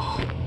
好。